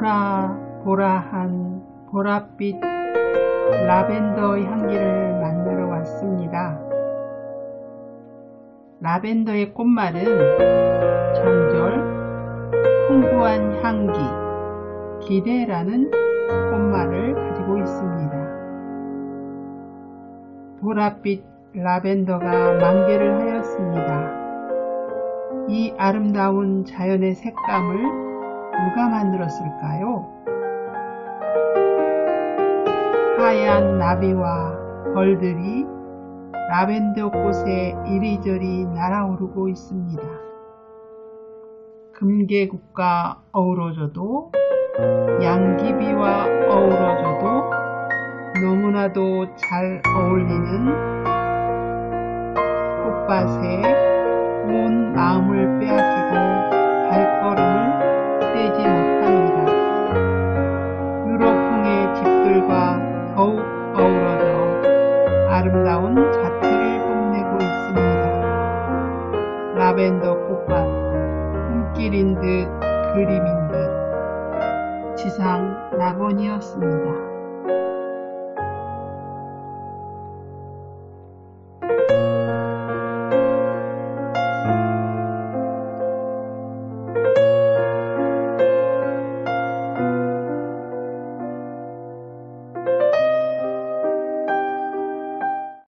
보라 보라한 보랏빛 라벤더 향기를 만나러 왔습니다. 라벤더의 꽃말은 정절, 풍부한 향기, 기대라는 꽃말을 가지고 있습니다. 보랏빛 라벤더가 만개를 하였습니다. 이 아름다운 자연의 색감을 누가 만들었을까요? 하얀 나비와 벌들이 라벤더 꽃에 이리저리 날아오르고 있습니다. 금계국과 어우러져도 양귀비와 어우러져도 너무나도 잘 어울리는 꽃밭에 온 마음을 빼앗 그들과 더욱 어우러져 아름다운 자태를 뽐내고 있습니다. 라벤더 꽃밭, 꿈길인 듯 그림인 듯 지상 낙원이었습니다.